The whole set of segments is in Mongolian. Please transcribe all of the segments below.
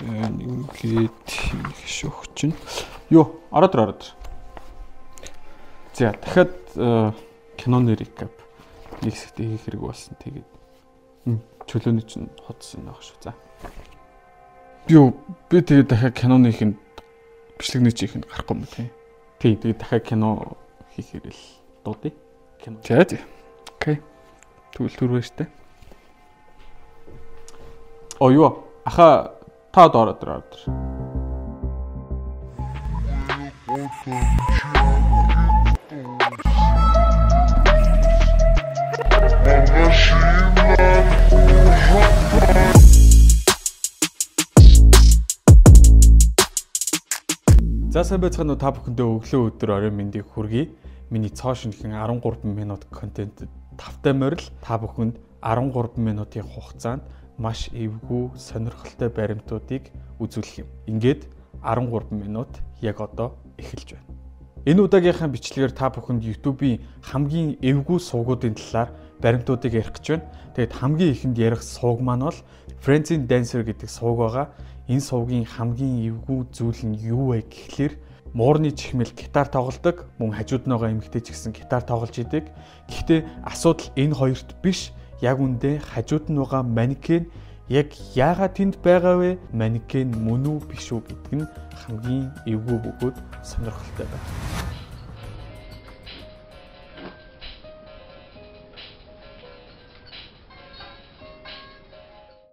ингээд хийх чинь. Юу, ороод ороод. За дахиад киноны recap нэг хэсэгтээ хийх хэрэг болсон. Тэгээд чөлөөний чинь ходсон байх шүү. За. Юу, би тэгээд дахиад киноны ихэнд бичлэгний чихэнд гарахгүй юм тий. Тий, тэгээд дахиад кино хийхээр л дуудъя. Кино. За тий. Окей. Тэгвэл түрвэ штэ. Оо юу, аха доороо дээр ордор. За сайн байцгаана уу та бүхэндээ өглөө өдөр орой мэндийг хүргэе. Миний цоо шинхэн 13 минут контент тавтай морил та бүхэнд 13 минутын хугацаанд маш эвгүй сонирхолтой баримтуудыг үзүүлэх юм. Ингээд 13 минут яг одоо эхэлж байна. Энэ удаагийнхаа бичлэгээр та бүхэнд YouTube-ийн хамгийн эвгүй суугуудын талаар баримтуудыг ярих гэж байна. Тэгээд хамгийн ихэнд ярих сууг маань бол in Dancer гэдэг сууг байгаа. Энэ суугийн хамгийн эвгүй зүйл нь юу вэ гэхлээр муурны чихмэл гитар тоглодог, мөн хажууд нь байгаа эмэгтэй ч гэсэн гитар тоглож идэг. Гэхдээ асуудал энэ хоёрт биш. Яг үндэ хажууд нь байгаа манекен яг яагаад тэнд байгаа вэ? Манекен мөн үү биш үү гэдг нь хамгийн эвгүй бөгөөд сонирхолтой байна.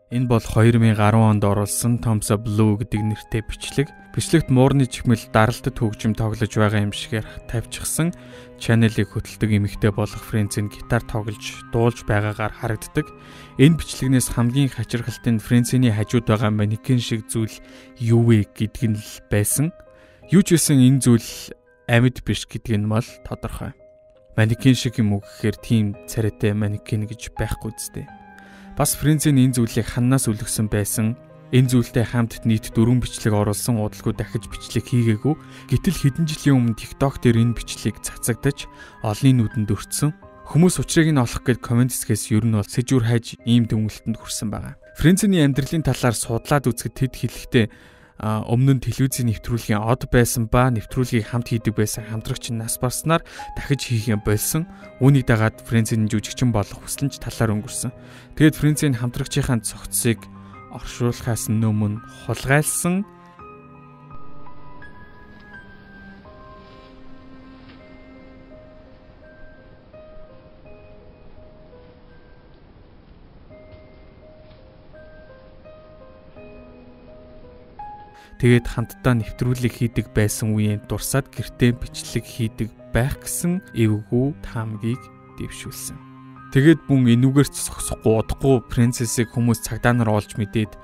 Энэ бол 2010 онд оруулсан Tomsa Blue гэдэг нэртэй бичлэг. Бичлэгт муурны чихмэл даралтад хөгжим тоглож байгаа юм шигээр тавьчихсан чаналыг хөтэлдэг эмэгтэй болох Фрэнцийн гитар тоглож дуулж байгаагаар харагддаг. Энэ бичлэгнээс хамгийн хачирхалтай нь Фрэнцийн хажууд байгаа манекен шиг зүйл юу вэ гэдг нь л байсан. Юу ч гэсэн энэ зүйл амьд биш гэдг нь мал тодорхой. Манекен шиг юм уу гэхээр тийм царайтай манекен гэж байхгүй зү. Бас Фрэнцийн энэ зүйлийг ханнаас үлгсэн байсан. Энэ зүйлтэй хамт нийт дөрвөн бичлэг оруулсан удалгүй дахиж бичлэг хийгээгүй. Гэтэл хэдэн жилийн өмнө TikTok дээр энэ бичлэг цацагдаж олонний нүдэнд өртсөн. Хүмүүс учрыг нь олох гээд комент хэсгээс ер нь бол сэжүр хайж ийм төвлөлтөнд хүрсэн байгаа. Фрэнцийн амьдралын талаар судлаад үзэхэд тэд хэлэхдээ өмнө нь телевизийн нэвтрүүлгийн од байсан ба нэвтрүүлгийг хамт хийдэг байсан хамтрагч нас барснаар дахиж хийх юм болсон. Үүнийг дагаад Фрэнцийн жүжигчин болох хүслэн ч талаар өнгөрсөн. Тэгээд Фрэнцийн хамтрагчийн цогцсыг оршуулахаас өмнө хулгайлсан Тэгээд хамтдаа нэвтрүүлэг хийдэг байсан үеийн дурсаад гэртээ бичлэг хийдэг байх гэсэн эвгүй таамгийг дэвшүүлсэн. Тэгээд бүн энүүгээр зогсохгүй удахгүй принцессыг хүмүүс цагдаа нар олж мэдээд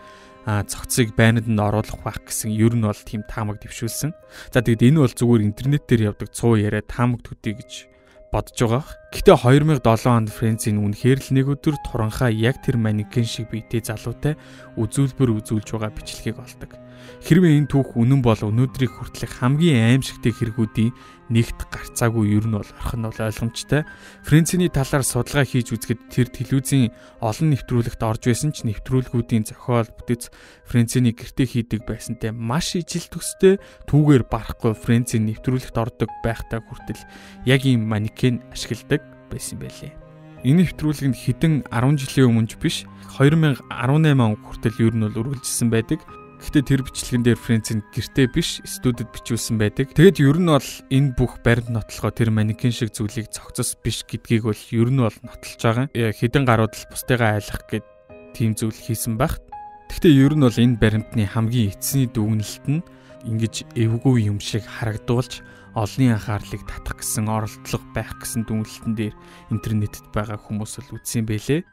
а цогцыг байранд нь оруулах байх гэсэн ер нь бол тийм таамаг дэвшүүлсэн. За тэгэд энэ бол зүгээр интернет дээр явдаг цуу яриа таамаг төдий гэж бодож байгаа. Гэтэ 2007 онд Фрэнцийн үнэхээр л нэг өдөр туранхаа яг тэр манекен шиг биетэй залуутай үзүүлбэр үзүүлж байгаа бичлэгийг олдог. Хэрвээ энэ түүх үнэн бол өнөөдрийг хүртэлх хамгийн аимшигтэй хэрэгүүдийн нэгт гарцаагүй ер нь бол орох нь бол ойлгомжтой. Фрэнцний талаар судалгаа хийж үзэхэд тэр телевизийн олон нэвтрүүлэгт орж байсан ч нэвтрүүлгүүдийн зохиол бүтэц Фрэнцний гэрте хийдэг байсантай маш ижил төстэй түүгээр барахгүй Фрэнцийн нэвтрүүлэгт ордог байхтай хүртэл яг ийм манекен ашигладаг байсан байлээ. Энэ нэвтрүүлэг нь хэдэн 10 жилийн өмнө биш 2018 он хүртэл ер нь бол үргэлжилсэн байдаг. Гэхдээ тэр бичлэгэн дээр Фрэнцийн гэртээ биш студид бичүүлсэн байдаг. Тэгэд ер нь бол энэ бүх баримт нотлохоо тэр манекен шиг зүйлийг цогцос биш гэдгийг бол ер нь бол нотолж байгаа. Хэдэн гарууд л бусдыгаа айлах гэд тийм зүйл хийсэн байх. Гэхдээ ер нь бол энэ баримтны хамгийн эцсийн дүгнэлт нь ингэж эвгүй юм шиг харагдуулж олонний анхаарлыг татах гэсэн оролдлого байх гэсэн дүнлэлтэн дээр интернетэд байгаа хүмүүс л үзсэн байлээ.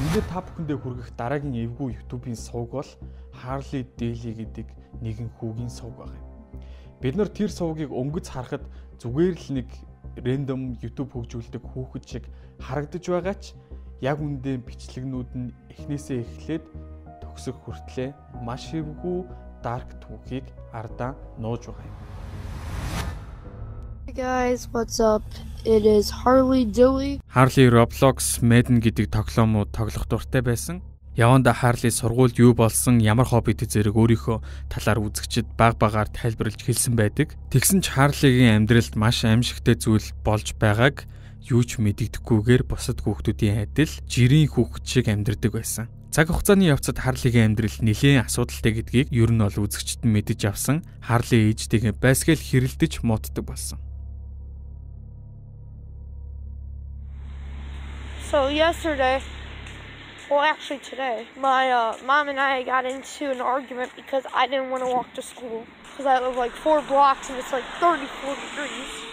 Ингээд та бүхэндээ хүргэх дараагийн эвгүй YouTube-ийн сувг бол Harley Daily гэдэг нэгэн хүүгийн сувг байна. Бид нар тэр сувгийг өнгөц харахад зүгээр л нэг рандом YouTube хөгжүүлдэг хүүхэд шиг харагдаж байгаа ч яг үндэ бичлэгнүүд нь эхнээсээ эхлээд төгсөх хүртлээр маш эвгүй dark түүхийг ардаа нууж байгаа юм. Hey guys, what's up? It is Harley Dilly. Harley Roblox Madden гэдэг тоглоомууд тоглох дуртай байсан. Яванда Харли сургуульд юу болсон, ямар хоббит зэрэг өөрийнхөө талаар үзэгчд баг багаар тайлбарлаж хэлсэн байдаг. Тэгсэн ч Харлигийн амьдралд маш аимшигтэй зүйл болж байгааг юу ч мэддэггүйгээр бусад хүүхдүүдийн адил жирийн хүүхэд шиг амьдардаг байсан. Цаг хугацааны явцад Харлигийн амьдрал нэлээд асуудалтай гэдгийг ер нь бол үзэгчд нь мэдэж авсан. Харли ээжтэйгээ байсгээл хэрэлдэж мууддаг болсон. So yesterday Well, actually, today, my uh, mom and I got into an argument because I didn't want to walk to school because I live like four blocks and it's like 34 degrees.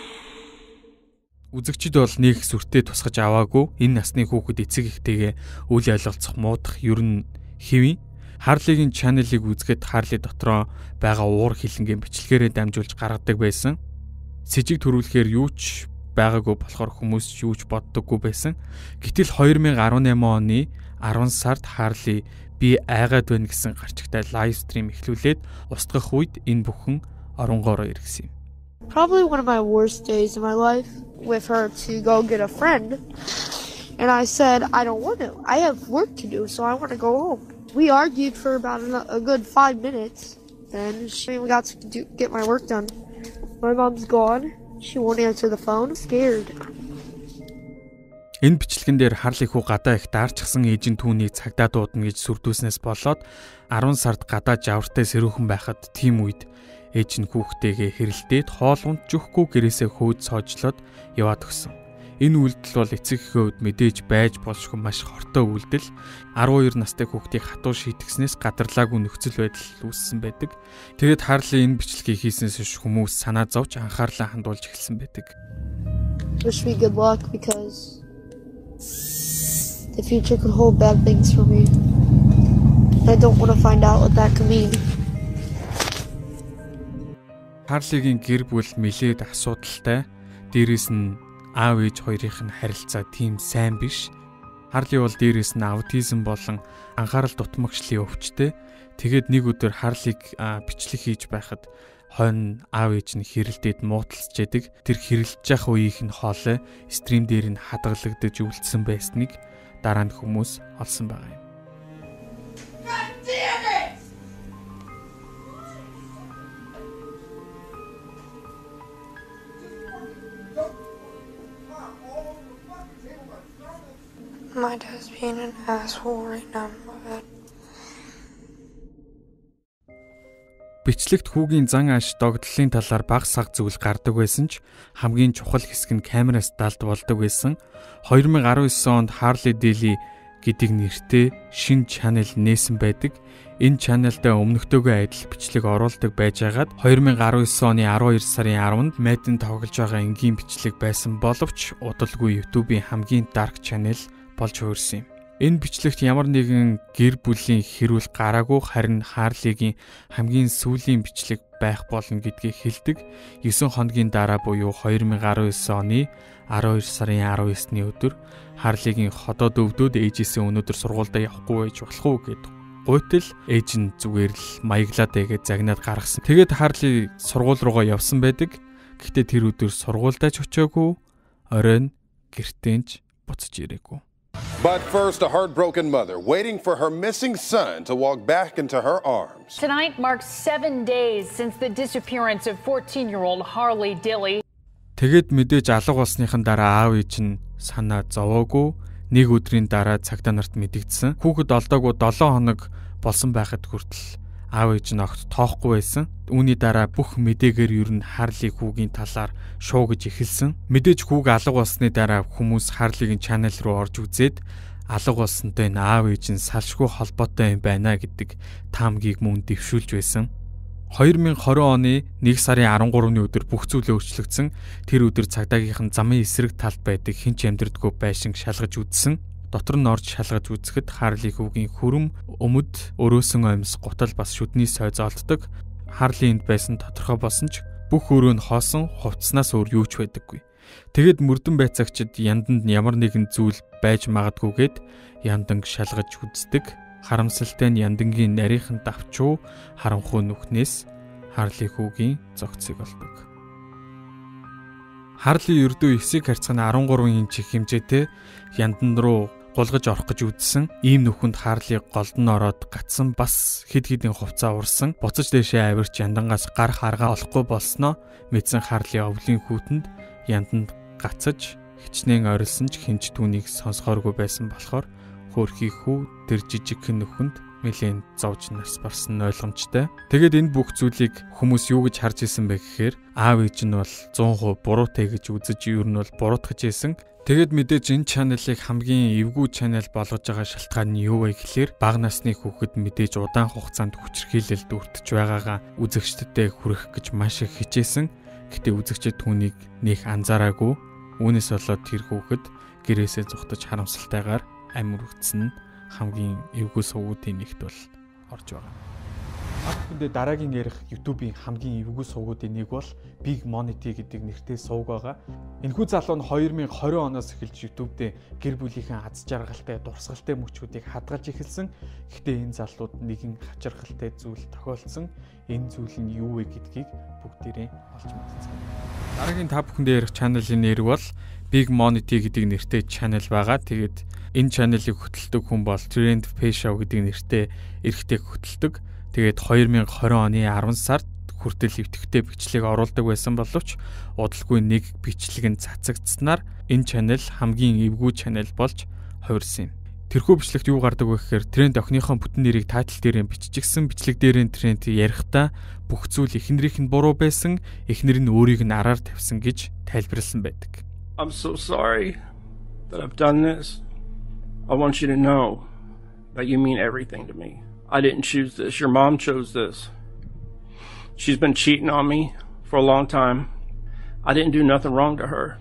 Үзэгчд бол нэг сүртэй тусгаж аваагүй энэ насны хүүхэд эцэг ихтэйгээ үл ойлголцох муудах ер нь хэвэн Харлигийн чаналыг үзгээд Харли дотроо байгаа уур хилэнгийн бичлэгээрээ дамжуулж гаргадаг байсан. Сэжиг төрүүлэхээр юу ч байгаагүй болохоор хүмүүс юу ч боддоггүй байсан. Гэтэл 2018 оны 10 сард Харли би айгаад байна гэсэн гарчигтай лайв стрим эхлүүлээд устгах үед энэ бүхэн оронгоороо иргэсэн юм. Probably one of my worst days in my life with her to go get a friend. And I said, I don't want to. I have work to do, so I want to go home. We argued for about a good five minutes. Then she got to do, get my work done. My mom's gone. She won't answer the phone. Scared. Энэ бичлэгэн дээр Харли хүү гадаа их даарчсан ээжийн түүнийг цагдаа дуудана гэж сүрдүүлснээс болоод 10 сард гадаа жавартай сэрүүхэн байхад тийм үед ээж нь хүүхдтэйгээ хэрэлдээд хоолунд жүхгүй гэрээсээ хөөд соожлоод яваад өгсөн. Энэ үйлдэл бол эцэг хувьд мэдээж байж болшгүй маш хортой үйлдэл. 12 настай хүүхдийг хатуу шийтгснээс гадарлаагүй нөхцөл байдал үүссэн байдаг. Тэгээд Харли энэ бичлэгийг хийснээс хүмүүс санаа зовж анхаарлаа хандуулж эхэлсэн байдаг. Wish me good luck because The future could hold bad things for me. I don't want to find out what that could mean. Харлигийн гэр бүл нэлээд асуудалтай. Дээрээс нь аав ээж хоёрын нь харилцаа тийм сайн биш. Харли бол дээрээс нь аутизм болон анхаарал дутмагчлалын өвчтэй. Тэгээд нэг өдөр Харлиг бичлэг хийж байхад хойно аав ээж нь хэрэлдээд мууталцж яадаг. Тэр хэрэлдэж явах үеийнх нь хоолой стрим дээр нь хадгалагдаж үлдсэн байсныг дараа нь хүмүүс олсон байгаа юм. My dad's being an asshole right now. Бичлэгт хүүгийн зан аш догдлын талаар баг саг зүйл гардаг байсан ч хамгийн чухал хэсэг нь камераас далд болдог байсан. 2019 онд Harley Daily гэдэг нэртэй шин чанел нээсэн байдаг. Энэ чанелдаа өмнөхдөөгүй адил бичлэг оруулдаг байжгаад 2019 оны 12 сарын 10-нд Madden тоглож байгаа энгийн бичлэг байсан боловч удалгүй YouTube-ийн хамгийн dark channel болж хуурсан юм. Энэ бичлэгт ямар нэгэн гэр бүлийн хэрүүл гараагүй харин Харлигийн хамгийн сүүлийн бичлэг байх болно гэдгийг хэлдэг. 9 хоногийн дараа буюу 2019 оны 12 сарын 19-ны өдөр Харлигийн ходоод өвдөд ээжээсээ өнөөдөр сургуультай явахгүй байж болох уу гэд гуйтал ээж нь зүгээр л маяглаад байгээд загнаад гаргасан. Тэгээд Харли сургууль руугаа явсан байдаг. Гэхдээ тэр өдөр сургуультай ч очиагүй. Оройн гэртeenч буцаж ирээгүй. But first, a heartbroken mother waiting for her missing son to walk back into her arms. Tonight marks seven days since the disappearance of 14 year old Harley Dilly. Тэгэд мэдээж алга болсныхан дараа аав ээж нь санаа зовоогүй нэг өдрийн дараа цагтаа нарт мэдэгдсэн. Хүүхэд олдоогүй 7 хоног болсон байхад хүртэл аав ээж нь огт тоохгүй байсан. Үүний дараа бүх мэдээгээр ер нь Харлиг хүүгийн талаар шуугиж эхэлсэн. Мэдээж хүүг алга болсны дараа хүмүүс Харлигийн чанал руу орж үзээд алга болсонтой энэ аав ээж нь салшгүй холбоотой юм байна гэдэг таамгийг мөн дэвшүүлж байсан. 2020 оны 1 сарын 13-ны өдөр бүх зүйл өөрчлөгдсөн. Тэр өдөр цагдаагийнхан замын эсрэг талд байдаг хинч амьдрдггүй байшин шалгаж үзсэн дотор нь орж шалгаж үзэхэд Харли хүүгийн хүрм өмд өрөөсөн амьс гутал бас шүдний сой золддог. Харли энд байсан тодорхой болсон ч бүх өрөө нь хоосон хувцснаас өөр юу ч байдаггүй. Тэгэд мөрдөн байцаагчид янданд ямар нэгэн зүйл байж магадгүйгээд янданг шалгаж үздэг. Харамсалтай нь яндангийн нарийнхан давчуу харанхуй нүхнээс Харли хүүгийн зогцыг олдог. Харли ердөө эсийг харьцах нь 13 инч хэмжээтэй яндан руу гулгаж орох гэж үзсэн. Ийм нүхэнд Харли голдон ороод гацсан бас хид хидийн хувцас урсан. Буцаж дэшээ авирч яндангаас гар харгаа олохгүй болсноо мэдсэн Харли овлын хүүтэнд янданд гацаж хичнээн орилсон ч хинч түүнийг сонсохооргүй байсан болохоор хөөрхий хүү тэр жижигхэн нүхэнд нэлийн зовж нас барсан ойлгомжтой. Тэгээд энэ бүх зүйлийг хүмүүс юу гэж харж исэн бэ гэхээр аав ээж нь бол 100% буруутай гэж үзэж юу нь бол буруутгаж исэн. Тэгэд мэдээж энэ чаналыг хамгийн эвгүй чанал болгож байгаа шалтгаан нь юу вэ гэхээр бага насны хүүхэд мэдээж удаан хугацаанд хүчрхийлэлд өртөж байгаагаа үзэгчдэд хүргэх гэж маш их хичээсэн. Гэтэ үзэгчид түүнийг нэх анзаараагүй. Үүнээс болоод тэр хүүхэд гэрээсээ зүхтаж харамсалтайгаар үтсэн нь хамгийн эвгүй сувгуудын нэгт бол орж байгаа. Тэгэхдээ дараагийн ярих YouTube-ийн хамгийн эвгүй сувгуудын нэг бол Big Money гэдэг нэртэй сувг байгаа. Энэхүү залуу нь 2020 оноос эхэлж YouTube дээр гэр бүлийнхэн аз жаргалтай, дурсгалтай мөчүүдийг хадгалж эхэлсэн. Гэхдээ энэ залууд нэгэн хачирхалтай зүйл тохиолдсон. Энэ зүйл нь юу вэ гэдгийг бүгдээрээ олж мэдсэн. Дараагийн та бүхэндээ ярих чаналын нэр бол Big Money гэдэг нэртэй чанал байгаа. Тэгээд энэ чаналыг хөтэлдэг хүн бол Trend Pesha гэдэг нэртэй эрэгтэй хөтэлдэг. Тэгээд 2020 оны 10 сард хүртэл эвтэгтэй бичлэг оруулдаг байсан боловч удалгүй нэг бичлэг нь цацагдсанаар энэ чанал хамгийн эвгүй чанал болж хувирсан юм. Тэрхүү бичлэгт юу гардаг вэ гэхээр тренд охиныхон бүтэн нэрийг тайтл дээр нь биччихсэн бичлэг дээр нь тренд ярихдаа бүх зүйл эхнэрийнх нь буруу байсан, эхнэр нь өөрийг нь араар тавьсан гэж тайлбарлсан байдаг. I'm so sorry that I've done this. I want you to know that you mean everything to me. I didn't choose this. Your mom chose this. She's been cheating on me for a long time. I didn't do nothing wrong to her.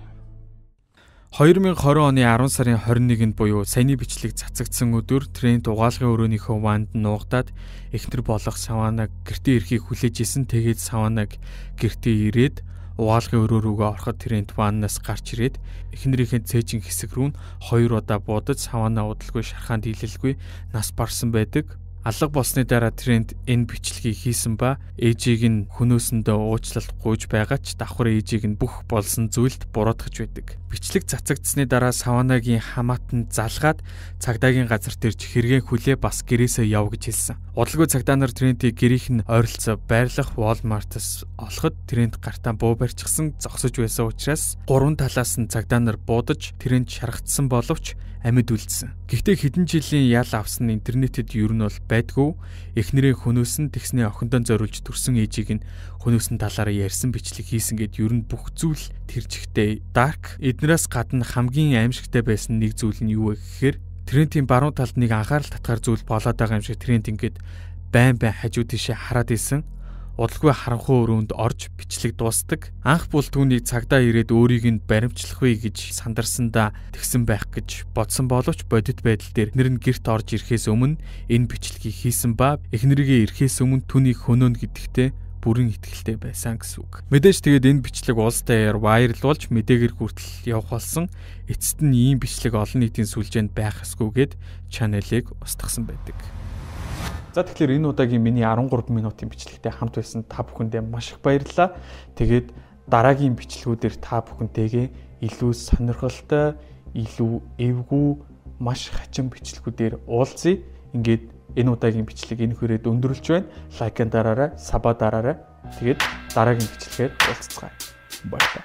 2020 оны 10 сарын 21-нд буюу саяны бичлэг цацагдсан өдөр Трент угаалгын өрөөнийхөө ванд нуугдаад эхнэр болох Саванаг гэртээ ирэхийг хүлээж исэн. Тэгээд Саванаг гэртээ ирээд угаалгын өрөө рүүгээ ороход Трент ваннаас гарч ирээд эхнэрийнхээ цээжин хэсэг рүү нь хоёр удаа буудаж Савана удалгүй шархаанд дийлэлгүй нас барсан байдаг. Алга болсны дараа Трент энэ бичлэгийг хийсэн ба ээжийг нь хөнөөсөндөө уучлалт гуйж байгаа ч давхар ээжийг нь бүх болсон зүйлд буруутгаж байдаг. Бичлэг цацагдсны дараа Саванагийн хамаатан залгаад цагдаагийн газар төрж хэрэгэн хүлээ бас гэрээсээ яв гэж хэлсэн. Удалгүй цагдаа нар Трентийг гэрийнх нь ойролцоо байрлах Walmart-аас олоход Трент гартаа буу барьчихсан зогсож байсан учраас гурван талаас нь цагдаа нар буудаж Трент шаргацсан боловч амьд үлдсэн. Гэхдээ хэдэн жилийн ял авсан интернетэд ер нь бол байдгүй. Эхнэрээ хөнөөсөн тэгснээ охиндоо зориулж төрсэн ээжийг нь хөнөөсөн талаараа ярьсан бичлэг хийсэн гэд ер нь бүх зүйл тэр чигтээ dark. Эднээс гадна хамгийн аимшигтай байсан нэг зүйл нь юу вэ гэхээр Трентийн баруун талд нэг анхаарал татгаар зүйл болоод байгаа юм шиг Трент ингээд байн байн хажуу тийшээ хараад исэн удалгүй харанхуй өрөөнд орж бичлэг дуустдаг. Анх бол түүний цагдаа ирээд өөрийг нь баримтлах вэ гэж сандарсандаа тэгсэн байх гэж бодсон боловч бодит байдал дээр нэр нь герт орж ирэхээс өмнө энэ бичлэгийг хийсэн ба эхнэрийгээ ирэхээс өмнө түүнийг хөнөөнө гэдэгтээ бүрэн итгэлтэй байсан гэсэн үг. Мэдээж тэгээд энэ бичлэг улс даяар вайрлуулж мэдээгээр хүртэл явах болсон. Эцэст нь ийм бичлэг олон нийтийн сүлжээнд байх эсгүйгээд чаналыг устгасан байдаг. За тэгэхээр энэ удаагийн миний 13 минутын бичлэгтэй хамт байсан та бүхэндээ маш их баярлалаа. Тэгээд дараагийн бичлэгүүдээр та бүхэнтэйгээ илүү сонирхолтой, илүү эвгүй, маш хачин бичлэгүүдээр уулзъя. Ингээд энэ удаагийн бичлэг энэ хүрээд өндөрлж байна. Лайкын дараарай, саба дараарай. Тэгээд дараагийн бичлэгээр уулзцгаая. Баярлалаа.